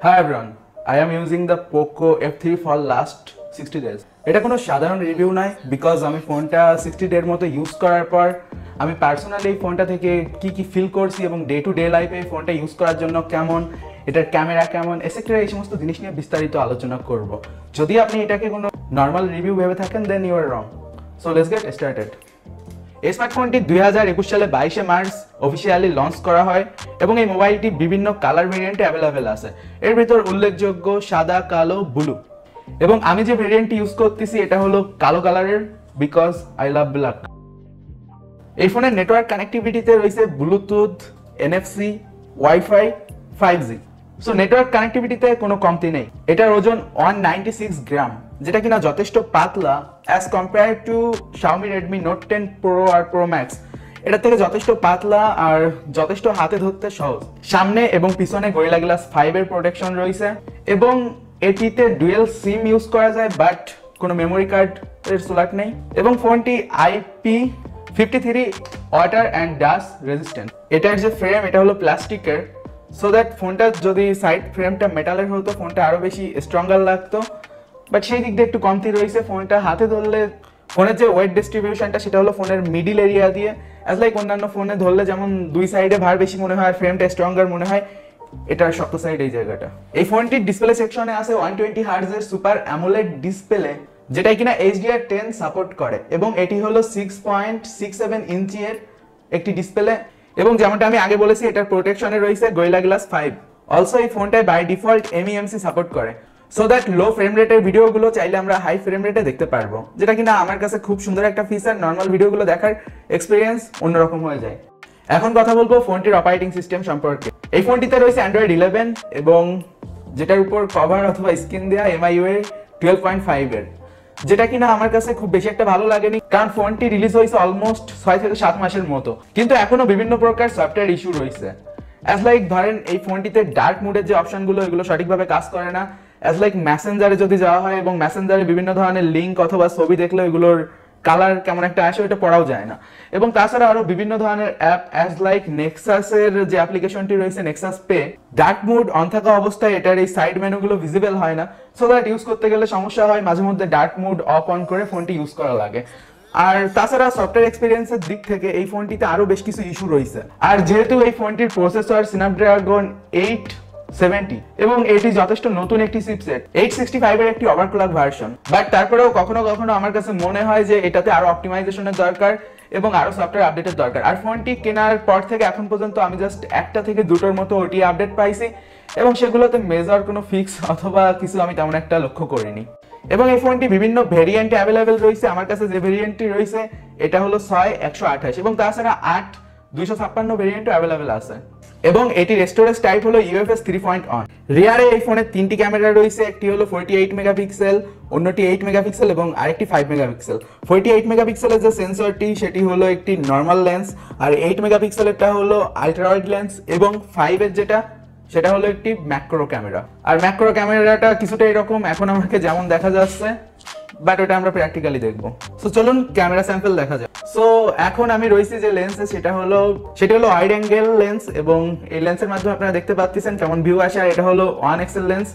Hi everyone, I am using the Poco F3 for last 60 days. এটা কোনো সাধারণ review নয় বিকজ আমি ফোনটা সিক্সটি ডের মতো ইউজ করার পর আমি পার্সোনালি এই ফোনটা থেকে কি কি ফিল করছি এবং ডে টু ডে লাইফে এই ফোনটা ইউজ করার জন্য কেমন এটার ক্যামেরা কেমন এসেক্টরা এই সমস্ত জিনিস নিয়ে বিস্তারিত আলোচনা করব। যদি আপনি এটাকে কোনো নর্মাল রিভিউ ভেবে থাকেন then you are wrong so let's get started এই স্মার্টফোনটি দুই হাজার একুশ সালে বাইশে মার্চ অফিসিয়ালি লঞ্চ করা হয় এবং এই মোবাইলটি বিভিন্ন কালার ভেরিয়েন্টে অ্যাভেলেবেল আছে। এর ভিতর উল্লেখযোগ্য সাদা, কালো ব্লু এবং আমি যে ভেরিয়েন্টটি ইউজ করতেছি, এটা হলো কালো কালারের বিকজ আই লাভ ব্ল্যাক এই ফোনের নেটওয়ার্ক কানেক্টিভিটিতে রয়েছে Bluetooth NFC wifi five G so network কানেক্টিভিটিতে কোনো কমতি নেই। এটার ওজন ওয়ান গ্রাম যেটা কিনা যথেষ্ট পাতলা as compare to Xiaomi Redmi Note ten Pro R Pro Max এটা থেকে যথেষ্ট পাতলা আর যথেষ্ট হাতে ধরতে সহজ। সামনে এবং পিছনে গরিলা গ্লাস ফাইভ এর প্রোটেকশন রয়েছে এবং এটিতে ডুয়েল সিম ইউজ করা যায় বাট কোনো মেমোরি কার্ড এর স্লট নেই এবং ফোনটি IP fifty three water and dust resistant এটার যে ফ্রেম এটা হলো প্লাস্টিকের সো দ্যাট ফোনটা যদি সাইড ফ্রেমটা মেটালের হতো ফোনটা আরও বেশি স্ট্রঙ্গার লাগতো। বাট সেই দিক দিয়ে একটু কমতি রয়েছে ফোনটা। হাতে ধরলে ফোনের যে ওয়েট ডিস্ট্রিবিউশনটা সেটা হলো ফোনের মিডিল এরিয়া দিয়ে। অ্যাজ লাইক অন্যান্য ফোনে ধরলে যেমন দুই সাইডে ভার বেশি মনে হয় ফ্রেমটা স্ট্রঙ্গার মনে হয় এটার শক্ত সাইড এই জায়গাটা। এই ফোনটির ডিসপ্লে সেকশনে আছে ওয়ান টোয়েন্টি হার্জের সুপার অ্যামোলেড ডিসপ্লে যেটা কিনা এইচডিআর টেন সাপোর্ট করে। এবং এটি হলো সিক্স পয়েন্ট সিক্স সেভেন ইঞ্চিয়ের একটি ডিসপ্লে এবং যেমনটা আমি আগে বলেছি, এটার প্রোটেকশনে রয়েছে গোয়েলা গ্লাস ফাইভ অলসো এই ফোনটায় বাই ডিফল্ট এমইএমসি সাপোর্ট করে। সো দ্যাট লো ফ্রেম রেটের ভিডিওগুলো চাইলে আমরা হাই ফ্রেম রেটে দেখতে পারব, যেটা কিনা আমার কাছে খুব সুন্দর একটা ফিচার নর্মাল ভিডিওগুলো দেখার এক্সপিরিয়েন্স অন্যরকম হয়ে যায়। এখন কথা বলব ফোনটির অপারেটিং সিস্টেম সম্পর্কে। এই ফোনটিতে রয়েছে অ্যান্ড্রয়েড ইলেভেন এবং যেটার উপর কভার অথবা স্ক্রিন দেওয়া এমআইউ এর টুয়েলভ পয়েন্ট ফাইভ এর। যেটা কিনা আমার কাছে খুব বেশি একটা ভালো লাগেনি, কারণ ফোনটি রিলিজ হয়েছে অলমোস্ট ছয় থেকে সাত মাসের মতো। কিন্তু এখনও বিভিন্ন প্রকার সফটওয়্যার ইস্যু রয়েছে। অ্যাজ লাইক ধরেন এই ফোনটিতে ডার্ক মুডের যে অপশনগুলো এগুলো সঠিকভাবে কাজ করে না। অ্যাজ লাইক মেসেঞ্জারে যদি যাওয়া হয় এবং মেসেঞ্জারে বিভিন্ন ধরনের লিঙ্ক অথবা ছবি দেখলে ওইগুলোর কালার কেমন একটা আসে ওইটা পড়াও যায় না। এবং তাছাড়া আরও বিভিন্ন ধরনের অ্যাপ অ্যাজ লাইক নেক্সাসের যে অ্যাপ্লিকেশনটি রয়েছে Nexus pay dark mode on থাকা অবস্থায় এটার এই সাইড মেনুগুলো ভিজিবল হয় না। সো দ্যাট ইউজ করতে গেলে সমস্যা হয়, মাঝে মধ্যে ডার্ক মুড অফ অন করে ফোনটি ইউজ করা লাগে। আর তাছাড়া সফটওয়্যার এক্সপিরিয়েন্সের দিক থেকে এই ফোনটিতে আরও বেশ কিছু ইস্যু রয়েছে। আর যেহেতু এই ফোনটির প্রসেসর স্ন্যাপড্রাগন এইট সেভেন্টি এবং এটি যথেষ্ট নতুন একটি চিপসেট এইট সিক্সটি ফাইভের একটি ওভারক্লক ভার্সন বাট তারপরেও কখনো কখনো আমার কাছে মনে হয় যে এটাতে আরও অপটিমাইজেশনের দরকার এবং আরও সফটওয়্যার আপডেটের দরকার। আর ফোনটি কেনার পর থেকে এখন পর্যন্ত আমি জাস্ট একটা থেকে দুটোর মতো ওটি আপডেট পাইছি এবং সেগুলোতে মেজর কোনো ফিক্স অথবা কিছু আমি তেমন একটা লক্ষ্য করিনি। এবং এই ফোনটি বিভিন্ন ভেরিয়েন্টে অ্যাভেলেবেল রয়েছে। আমার কাছে যে ভেরিয়েন্টটি রয়েছে, এটা হলো ছয় একশো আঠাশ এবং তাছাড়া আট দুইশো ছাপ্পান্ন ভেরিয়েন্টও অ্যাভেলেবেল আছে। এবং এটির স্টোরেজ টাইপ হলো ইউএফএস থ্রি পয়েন্ট ওয়ান রিয়ারে এই ফোনের তিনটি ক্যামেরা রয়েছে, একটি হলো ফোরটি এইট মেগাপিক্সেল অন্যটি এইট মেগাপিক্সেল এবং আরেকটি ফাইভ মেগাপিক্সেল ফোরটি এইট মেগাপিক্সেলের যে সেন্সরটি সেটি হলো একটি নর্মাল লেন্স আর এইট মেগাপিক্সেলেরটা হলো আলট্রাওয়াইড লেন্স এবং ফাইভের যেটা, সেটা হলো একটি ম্যাক্রো ক্যামেরা আর ম্যাক্রো ক্যামেরাটা কিছুটা এরকম, এখন আমাকে যেমন দেখা যাচ্ছে বাট ওটা আমরা প্র্যাকটিক্যালি দেখব। সো চলুন ক্যামেরা স্যাম্পল দেখা যাক। সো এখন আমি রয়েছি যে লেন্সে সেটা হলো সেটা হলো ওয়াইড অ্যাঙ্গেল লেন্স এবং এই লেন্সের মাধ্যমে আপনারা দেখতে পাচ্ছেন কেমন ভিউ আসে, আর এটা হলো ওয়ান এক্সেল লেন্স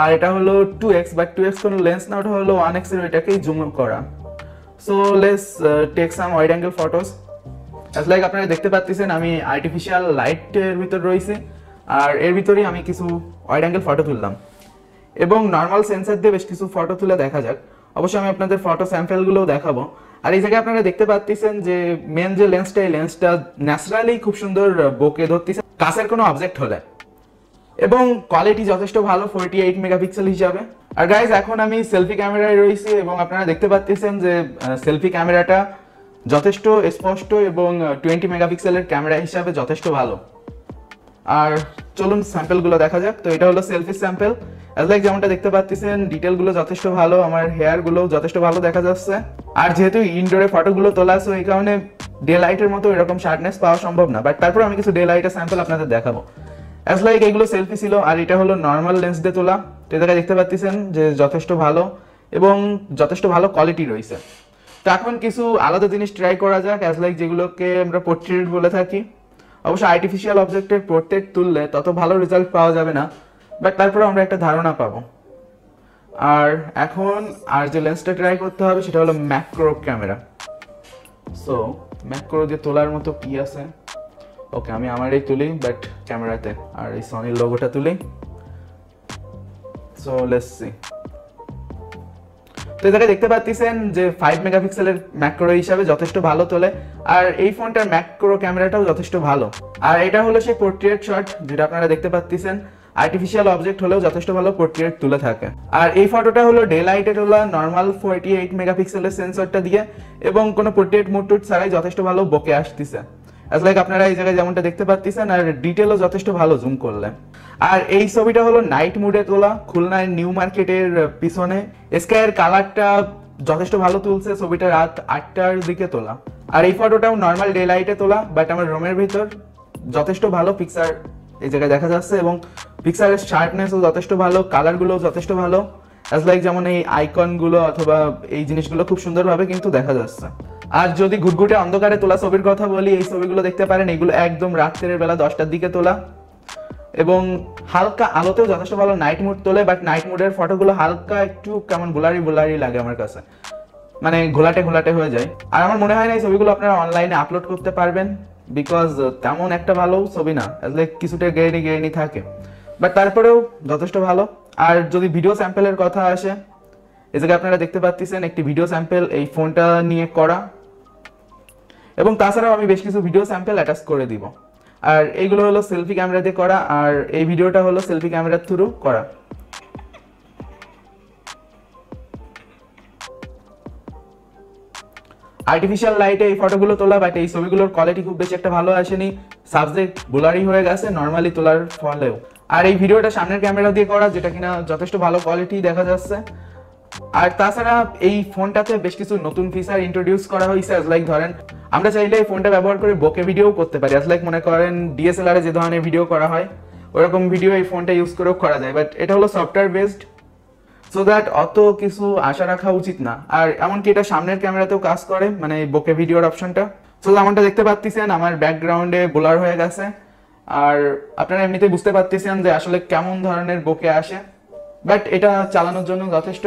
আর এটা হলো two X but two X কোনো লেন্স না, ওটা হলো ওয়ান এক্সেল ওইটাকেই জুম করা। So let's take some wide angle photos like আপনারা দেখতে পাচ্ছেন, আমি আর্টিফিশিয়াল লাইটের ভিতর রয়েছে, আর এর ভিতরেই আমি কিছু ওয়াইড অ্যাঙ্গেল ফটো তুললাম। এবং নর্মাল সেন্সার দিয়ে বেশ কিছু ফটো তুলে দেখা যাক। অবশ্যই আমি আপনাদের ফটো স্যাম্পেলগুলোও দেখাবো। আর এই জায়গায় আপনারা দেখতে পাচ্ছেন যে মেন যে লেন্সটা এই লেন্সটা ন্যাচারালি খুব সুন্দর বোকে ধরতেছে। কাছের কোনো অবজেক্ট হলে। এবং কোয়ালিটি যথেষ্ট ভালো ফোরটি এইট মেগাপিক্সেল হিসাবে। আর গাইজ এখন আমি সেলফি ক্যামেরায় রয়েছি এবং আপনারা দেখতে পাচ্ছেন যে সেলফি ক্যামেরাটা যথেষ্ট স্পষ্ট এবং টোয়েন্টি মেগাপিক্সেলের ক্যামেরা হিসাবে যথেষ্ট ভালো। আর চলুন স্যাম্পেলগুলো দেখা যাক। তো এটা হলো সেলফি স্যাম্পেল অ্যাজ লাইক যেমনটা দেখতে পাচ্ছেন ডিটেলগুলো যথেষ্ট ভালো, আমার হেয়ারগুলো যথেষ্ট ভালো দেখা যাচ্ছে। আর যেহেতু ইনডোরে ফটোগুলো তোলা আছে এই কারণে ডে লাইটের মতো এরকম শার্টনেস পাওয়া সম্ভব না। বাট তারপর আমি কিছু ডে লাইটের স্যাম্পল আপনাদের দেখাবো। অ্যাজ লাইক এগুলো সেলফি ছিল, আর এটা হলো নর্মাল লেন্স দিয়ে তোলা। তো এটা দেখতে পাচ্ছেন যে যথেষ্ট ভালো এবং যথেষ্ট ভালো কোয়ালিটি রয়েছে। তো এখন কিছু আলাদা জিনিস ট্রাই করা যাক। অ্যাজ লাইক যেগুলোকে আমরা পোর্ট্রেট বলে থাকি। অবশ্য আর্টিফিশিয়াল অবজেক্টের পোর্ট্রেট তুললে তত ভালো রেজাল্ট পাওয়া যাবে না। বাট তারপরে আমরা একটা ধারণা পাবো। আর এখন, আর যে লেন্সটা ট্রাই করতে হবে সেটা হলো ম্যাক্রো ক্যামেরা সো ম্যাক্রো যে তোলার মতো কি আছে? ওকে আমি আমারই তুলি বাট ক্যামেরাতে আর এই সনির লোগোটা তুলি। সো লেটস সি তো এটাকে দেখতে পাচ্ছেন যে ফাইভ মেগাপিক্সেলের ম্যাক্রো হিসাবে যথেষ্ট ভালো তোলে। আর এই ফোনটার ম্যাক্রো ক্যামেরাটাও যথেষ্ট ভালো। আর এটা হলো সেই পোর্ট্রেট শট যেটা আপনারা দেখতে পাচ্ছেন। আর্টিফিশিয়াল অবজেক্ট হলেও যথেষ্ট ভালো পোর্ট্রেট তুলে থাকে। আর এই ফটোটা হলো ডে লাইটে তোলা নর্মাল ফোরটি এইট মেগাপিক্সেলের সেন্সরটা দিয়ে এবং কোনো পোর্ট্রেট মুটুট ছাড়াই যথেষ্ট ভালো বকে আসতেছে। অ্যাজ লাইক আপনারা এই জায়গায় যেমনটা দেখতে পাচ্ছেন আর ডিটেলও যথেষ্ট ভালো জুম করলে। আর এই ছবিটা হলো নাইট মুডে তোলা খুলনায় নিউ মার্কেটের পিছনে। স্কাইয়ের কালারটা যথেষ্ট ভালো তুলছে, ছবিটা রাত আটটার দিকে তোলা। আর এই ফটোটাও নর্মাল ডে লাইটে তোলা বাট আমার রুমের ভিতর যথেষ্ট ভালো পিকচার এই জায়গায় দেখা যাচ্ছে এবং পিকচারের শার্পনেসও যথেষ্ট ভালো কালারগুলো যথেষ্ট ভালো। অ্যাজ লাইক যেমন এই আইকনগুলো অথবা এই জিনিসগুলো খুব সুন্দরভাবে কিন্তু দেখা যাচ্ছে। আর যদি ঘুটঘুটে অন্ধকারে তোলা ছবির কথা বলি, এই ছবিগুলো দেখতে পারেন, এগুলো একদম রাত্রের বেলা দশটার দিকে তোলা। এবং হালকা আলোতেও যথেষ্ট ভালো নাইট মুড তোলে বাট নাইট মুডের ফটোগুলো হালকা একটু কেমন বুলারি বুলারি লাগে আমার কাছে। মানে ঘোলাটে ঘোলাটে হয়ে যায়। আর আমার মনে হয় না এই ছবিগুলো আপনারা অনলাইনে আপলোড করতে পারবেন বিকজ তেমন একটা ভালো ছবি না। লাইক কিছুটা গেড়ি গেড়ি থাকে। বাট তারপরেও যথেষ্ট ভালো। আর যদি ভিডিও স্যাম্পেলের কথা আসে, এই জায়গায় আপনারা দেখতে পাচ্ছেন একটি ভিডিও স্যাম্পেল এই ফোনটা নিয়ে করা। এবং তাছাড়াও আমি বেশ কিছু ভিডিও স্যাম্পেল অ্যাটাচ করে দিব। আর এইগুলো হলো সেলফি ক্যামেরা দিয়ে করা, আর এই ভিডিওটা হলো সেলফি ক্যামেরার থ্রু করা। আর্টিফিশিয়াল লাইটে এই ফটোগুলো তোলা বাট এই ছবিগুলোর কোয়ালিটি খুব বেশি একটা ভালো আসেনি। সাবজেক্ট ব্লারি হয়ে গেছে নর্মালি তোলার ফলেও। আর এই ভিডিওটা সামনের ক্যামেরা দিয়ে করা, যেটা কিনা যথেষ্ট ভালো কোয়ালিটি দেখা যাচ্ছে। আর তাছাড়া এই ফোনটাতে বেশ কিছু নতুন ফিচার ইন্ট্রোডিউস করা হয়েছে লাইক ধরেন, আমরা চাইলে এই ফোনটা ব্যবহার করে বোকে ভিডিও করতে পারি। লাইক মনে করেন ডিএসএলআর যে ধরনের ভিডিও করা হয়, ওরকম ভিডিও এই ফোনটা ইউজ করেও করা যায়। বাট এটা হলো সফটওয়্যার বেসড সো দ্যাট অত কিছু আশা রাখা উচিত না। আর এমনকি এটা সামনের ক্যামেরাতেও কাজ করে মানে বোকে ভিডিওর অপশনটা সো যেমনটা দেখতে পাচ্ছেন আমার ব্যাকগ্রাউন্ডে বোলার হয়ে গেছে। আর আপনারা এমনিতে বুঝতে পারতেছেন যে আসলে কেমন ধরনের বোকে আসে বাট এটা চালানোর জন্য যথেষ্ট।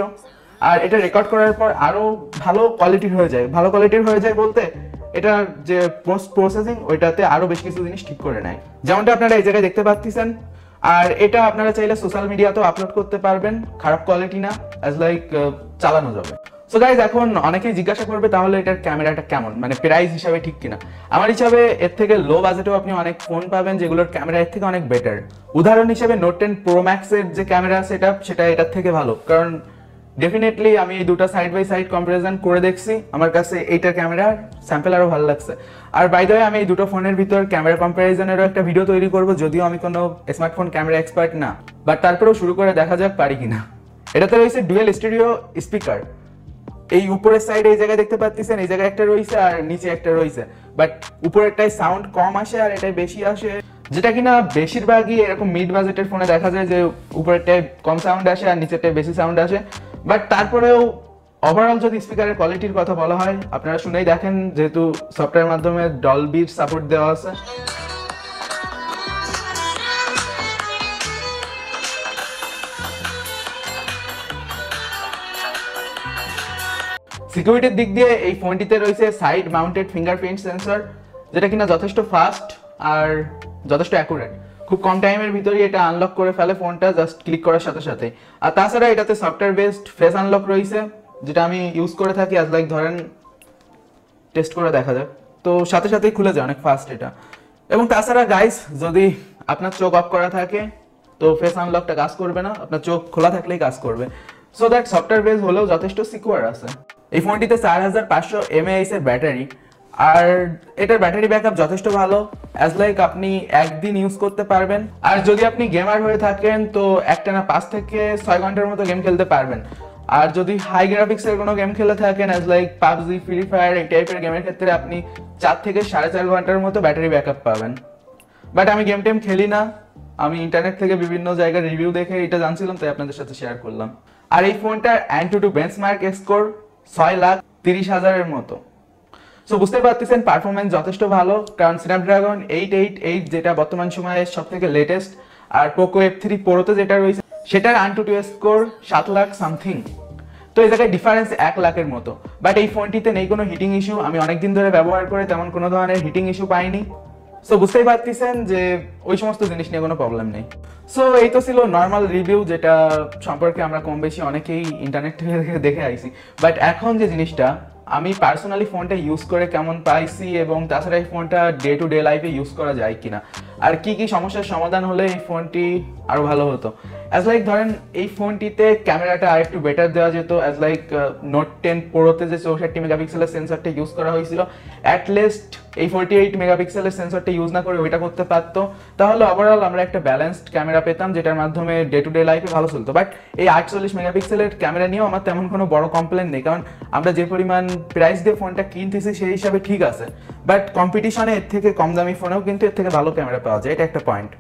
আর এটা রেকর্ড করার পর আরও ভালো কোয়ালিটির হয়ে যায়। ভালো কোয়ালিটির হয়ে যায় বলতে এটা যে পোস্ট প্রসেসিং ওইটাতে আরও বেশ কিছু জিনিস ঠিক করে নেয়। যেমনটা আপনারা এই জায়গায় দেখতে পাচ্ছেন আর এটা আপনারা চাইলে সোশ্যাল মিডিয়াতেও আপলোড করতে পারবেন। খারাপ কোয়ালিটি না অ্যাজ লাইক চালানো যাবে। সো গাইজ এখন অনেকেই জিজ্ঞাসা করবে, তাহলে এটার ক্যামেরাটা কেমন? মানে প্রাইস হিসাবে ঠিক কিনা? আমার হিসাবে এর থেকে লো বাজেটেও আপনি অনেক ফোন পাবেন যেগুলোর ক্যামেরা এর থেকে অনেক বেটার উদাহরণ হিসেবে নোট টেন প্রো ম্যাক্সের যে ক্যামেরা সেটা সেটা এটার থেকে ভালো। কারণ ডেফিনেটলি আমি এই দুটো সাইড বাই সাইড কম্পারিজন করে দেখছি। আমার কাছে এইটার ক্যামেরা স্যাম্পেল আরও ভালো লাগছে। আর বাই আমি এই দুটো ফোনের ভিতর ক্যামেরা কম্পারিজনেরও একটা ভিডিও তৈরি করব, যদিও আমি কোনো স্মার্টফোন ক্যামেরা এক্সপার্ট না। বাট তারপরেও শুরু করে দেখা যাক পারি কিনা। এটাতে রয়েছে ডুয়েল স্টুডিও স্পিকার এই উপরের সাইডে এই জায়গায় দেখতে পাচ্ছেন এই জায়গায় একটা রয়েছে আর নিচে একটা রয়েছে। বাট উপরেরটাই সাউন্ড কম আসে আর এটাই বেশি আসে। যেটা কিনা বেশিরভাগই এরকম মিড বাজেটের ফোনে দেখা যায় যে উপরেরটায় কম সাউন্ড আসে আর নিচেরটায় বেশি সাউন্ড আসে। বাট তারপরেও ওভারঅল যদি স্পিকারের কোয়ালিটির কথা বলা হয়, আপনারা শুনেই দেখেন যেহেতু সফটওয়্যার মাধ্যমে ডলবির সাপোর্ট দেওয়া আছে। সিকিউরিটির দিক দিয়ে এই ফোনটিতে রয়েছে সাইড মাউন্টেড ফিঙ্গারপ্রিন্ট সেন্সর যেটা কিনা যথেষ্ট ফাস্ট আর যথেষ্ট অ্যাকুরেট খুব কম টাইমের ভিতরে এটা আনলক করে ফেলে ফোনটা জাস্ট ক্লিক করার সাথে সাথে। আর তাছাড়া এটাতে সফটওয়্যার বেসড ফেস আনলক রয়েছে, যেটা আমি ইউজ করে থাকি আজ লাইক ধরেন টেস্ট করে দেখা যাক। তো সাথে সাথেই খুলে যায় অনেক ফাস্ট এটা। এবং তাছাড়া গাইস যদি আপনার চোখ অফ করা থাকে, তো ফেস আনলকটা কাজ করবে না। আপনার চোখ খোলা থাকলেই কাজ করবে। সো দ্যাট সফটওয়্যার বেস হলেও যথেষ্ট সিকিউর আছে। এই ফোনটিতে চার হাজার পাঁচশো এমএএইচ এর ব্যাটারি। আর এটার ব্যাটারি ব্যাকআপ যথেষ্ট ভালো অ্যাজ লাইক আপনি একদিন ইউজ করতে পারবেন। আর যদি আপনি গেমার হয়ে থাকেন, তো একটা না পাঁচ থেকে ছয় ঘণ্টার মতো গেম খেলতে পারবেন। আর যদি হাই গ্রাফিক্সের কোনো গেম খেলে থাকেন as like PUBG Free Fire এই টাইপের গেমের ক্ষেত্রে আপনি চার থেকে সাড়ে চার ঘণ্টার মতো ব্যাটারি ব্যাকআপ পাবেন। বাট আমি গেম টেম খেলি না। আমি ইন্টারনেট থেকে বিভিন্ন জায়গায় রিভিউ দেখে এটা জানছিলাম, তাই আপনাদের সাথে শেয়ার করলাম। আর এই ফোনটার অ্যান্টু টু বেঞ্চমার্ক স্কোর ছয় লাখ তিরিশ হাজারের মতো। সো বুঝতে পারতেছেন পারফরমেন্স যথেষ্ট ভালো। কারণ স্ন্যাপড্রাগন এইট এইট এইট যেটা বর্তমান সময়ে সব থেকে লেটেস্ট আর পোকো এফ থ্রি প্রোতে যেটা রয়েছে, সেটার আন টু টু স্কোর সাত লাখ সামথিং তো এই জায়গায় ডিফারেন্স এক লাখের মতো। বাট এই ফোনটিতে নেই কোনো হিটিং ইস্যু আমি অনেকদিন ধরে ব্যবহার করে তেমন কোনো ধরনের হিটিং ইস্যু পাইনি। সো বুঝতেই পারতেছেন যে ওই সমস্ত জিনিস নিয়ে কোনো প্রবলেম নেই। সো এই তো ছিল নর্মাল রিভিউ যেটা সম্পর্কে আমরা কম বেশি অনেকেই ইন্টারনেট থেকে দেখে- আইছি। বাট এখন যে জিনিসটা, আমি পার্সোনালি ফোনটা ইউজ করে কেমন পাইছি এবং তাছাড়া এই ফোনটা ডে টু ডে লাইফে ইউজ করা যায় কিনা। আর কি কি সমস্যার সমাধান হলে এই ফোনটি আরও ভালো হতো। অ্যাজ লাইক ধরেন, এই ফোনটিতে ক্যামেরাটা আর একটু বেটার দেওয়া যেত। অ্যাজ লাইক নোট টেন প্রোতে যে চৌষট্টি মেগাপিক্সেলের সেন্সরটা ইউজ করা হয়েছিল অ্যাটলিস্ট এই ফোরটি এইট মেগাপিক্সেলের সেন্সরটা ইউজ না করে ওইটা করতে পারতো। তাহলে ওভারঅল আমরা একটা ব্যালেন্সড ক্যামেরা পেতাম, যেটার মাধ্যমে ডে টু ডে লাইফে ভালো চলতো। বাট এই আটচল্লিশ মেগাপিক্সেলের ক্যামেরা নিয়েও আমার তেমন কোনো বড় কমপ্লেন নেই। কারণ আমরা যে পরিমাণ প্রাইস দিয়ে ফোনটা কিনতেছি, সেই হিসাবে ঠিক আছে। বাট কম্পিটিশনে এর থেকে কম দামি ফোনেও কিন্তু এর থেকে ভালো ক্যামেরা পাওয়া যায়, এটা একটা পয়েন্ট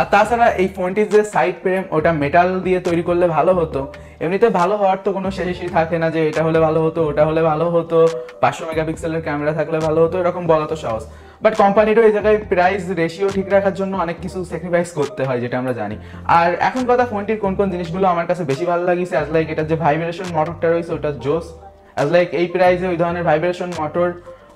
আর তাছাড়া এই ফোনটির যে সাইড ফ্রেম ওটা মেটাল দিয়ে তৈরি করলে ভালো হতো। এমনিতে ভালো হওয়ার তো কোনো শেষই থাকে না যে এটা হলে ভালো হতো, ওটা হলে ভালো হতো, পাঁচশো মেগাপিক্সেলের ক্যামেরা থাকলে ভালো হতো, এরকম বলা তো সহজ। বাট কোম্পানিরও এই জায়গায় প্রাইস রেশিও ঠিক রাখার জন্য অনেক কিছু স্যাক্রিফাইস করতে হয়, যেটা আমরা জানি। আর এখন কথা ফোনটির কোন কোন জিনিসগুলো আমার কাছে বেশি ভালো লাগিছে অ্যাজ লাইক এটার যে ভাইব্রেশন মোটরটা রয়েছে, ওটা জোস অ্যাজ লাইক এই প্রাইসে ওই ধরনের ভাইব্রেশন মোটর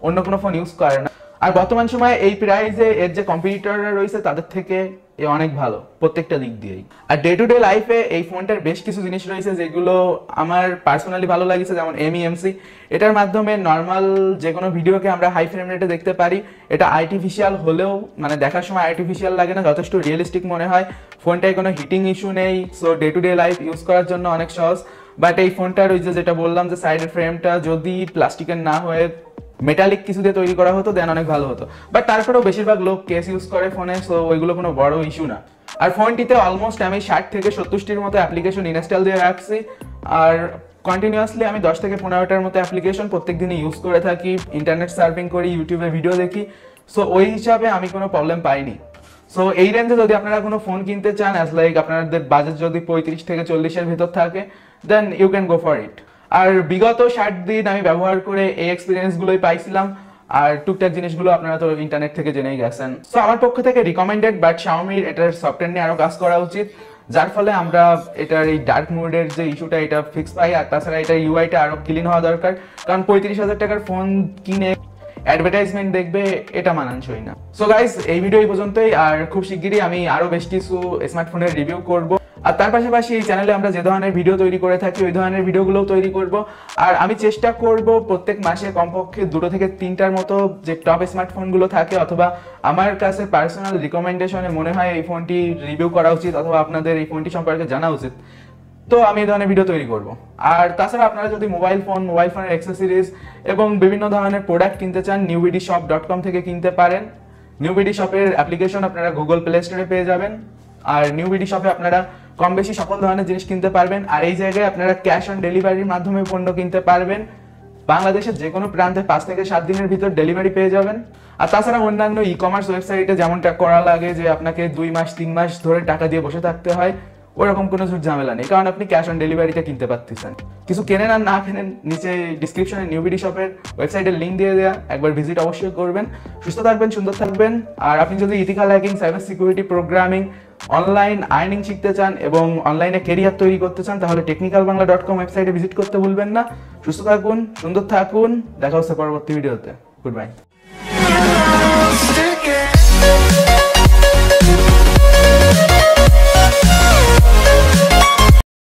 অন্য কোনো ফোন ইউজ করে না। আর বর্তমান সময়ে এই প্রাইসে এর যে কম্পিটিটররা রয়েছে, তাদের থেকে এ অনেক ভালো, প্রত্যেকটা দিক দিয়েই। আর ডে টু ডে লাইফে এই ফোনটার বেশ কিছু জিনিস রয়েছে, যেগুলো আমার পার্সোনালি ভালো লাগিছে, যেমন এমইএমসি এটার মাধ্যমে নর্মাল যে কোনো ভিডিওকে আমরা হাই ফ্রেম রেটে দেখতে পারি। এটা আর্টিফিশিয়াল হলেও মানে দেখার সময় আর্টিফিশিয়াল লাগে না, যথেষ্ট রিয়েলিস্টিক মনে হয়। ফোনটায় কোনো হিটিং ইস্যু নেই so day to day life use করার জন্য অনেক সহজ। বাট এই ফোনটার ওই যে যেটা বললাম যে সাইডের ফ্রেমটা যদি প্লাস্টিকের না হয়ে মেটালিক কিছু দিয়ে তৈরি করা হতো দেন অনেক ভালো হতো। বাট তারপরেও বেশিরভাগ লোক কেস ইউজ করে ফোনে সো ওইগুলো কোনো বড় ইস্যু না। আর ফোনটিতে অলমোস্ট আমি ষাট থেকে সত্তরটির মতো অ্যাপ্লিকেশন ইনস্টল দিয়ে রাখছি। আর কন্টিনিউয়াসলি আমি দশ থেকে পনেরোটার মতো অ্যাপ্লিকেশন প্রত্যেক দিনই ইউজ করে থাকি ইন্টারনেট সার্ফিং করি ইউটিউবে ভিডিও দেখি। সো ওই হিসাবে আমি কোনো প্রবলেম পাইনি। সো এই রেঞ্জে যদি আপনারা কোনো ফোন কিনতে চান অ্যাজ লাইক আপনাদের বাজেট যদি পঁয়ত্রিশ থেকে চল্লিশের ভিতর থাকে then you can go for it আর বিগত ষাট দিন আমি ব্যবহার করে এই এক্সপিরিয়েন্সগুলোই পাইছিলাম। আর টুকটাক জিনিসগুলো আপনারা তো ইন্টারনেট থেকে জেনেই গেছেন। সো আমার পক্ষ থেকে রিকমেন্ডেড বাট শাওমির এটার সফটওয়্যার নিয়ে আরও কাজ করা উচিত। যার ফলে আমরা এটার এই ডার্ক মোডের যে ইস্যুটা এটা ফিক্স পাই। আর তাছাড়া এটা ইউআইটা আরও ক্লিন হওয়া দরকার। কারণ পঁয়ত্রিশ হাজার টাকার ফোন কিনে অ্যাডভার্টাইজমেন্ট দেখবে, এটা মানানসই না। সো গাইস এই ভিডিও এই পর্যন্তই। আর খুব শিগগিরই আমি আরও বেশ কিছু স্মার্টফোনের রিভিউ করব। আর তার পাশাপাশি এই চ্যানেলে আমরা যে ধরনের ভিডিও তৈরি করে থাকি, ওই ধরনের ভিডিওগুলোও তৈরি করব। আর আমি চেষ্টা করব প্রত্যেক মাসে কমপক্ষে দুটো থেকে তিনটার মতো যে টপ স্মার্টফোনগুলো থাকে, অথবা আমার কাছে পার্সোনাল রিকমেন্ডেশনে মনে হয় এই ফোনটি রিভিউ করা উচিত, অথবা আপনাদের এই ফোনটি সম্পর্কে জানা উচিত। তো আমি এই ধরনের ভিডিও তৈরি করব। আর তাছাড়া আপনারা যদি মোবাইল ফোন মোবাইল ফোনের অ্যাক্সেসরিজ এবং বিভিন্ন ধরনের প্রোডাক্ট কিনতে চান নিউবিডি শপ ডট কম থেকে কিনতে পারেন। নিউবিডি শপের অ্যাপ্লিকেশন আপনারা গুগল প্লে স্টোরে পেয়ে যাবেন। আর নিউবিডি শপে আপনারা কম বেশি সকল ধরনের জিনিস কিনতে পারবেন, আর এই জায়গায় আপনারা ক্যাশ অন ডেলিভারির মাধ্যমে পণ্য কিনতে পারবেন। বাংলাদেশের যে কোনো প্রান্তে পাঁচ থেকে সাত দিনের ভিতর ডেলিভারি পেয়ে যাবেন। আর তাছাড়া অন্যান্য ই কমার্স ওয়েবসাইটে যেমনটা করা লাগে যে আপনাকে দুই মাস, তিন মাস ধরে টাকা দিয়ে বসে থাকতে হয় ওরকম কোনো ঝামেলা নেই। কারণ আপনি ক্যাশ অন ডেলিভারিটা কিনতে পারতেছেন। কিছু কেনেন আর না কেনেন, নিচে ডিসক্রিপশনে নিউবিডি শপের ওয়েবসাইটের লিঙ্ক দিয়ে দেওয়া একবার ভিজিট অবশ্যই করবেন। সুস্থ থাকবেন, সুন্দর থাকবেন। আর আপনি যদি ethical hacking cyber security programming online earning শিখতে চান এবং অনলাইনে কেরিয়ার তৈরি করতে চান, তাহলে টেকনিক্যাল বাংলা ডট কম ওয়েবসাইটে ভিজিট করতে ভুলবেন না। সুস্থ থাকুন, সুন্দর থাকুন। দেখা হচ্ছে পরবর্তী ভিডিওতে গুড বাই.